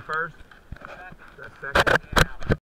first? The second?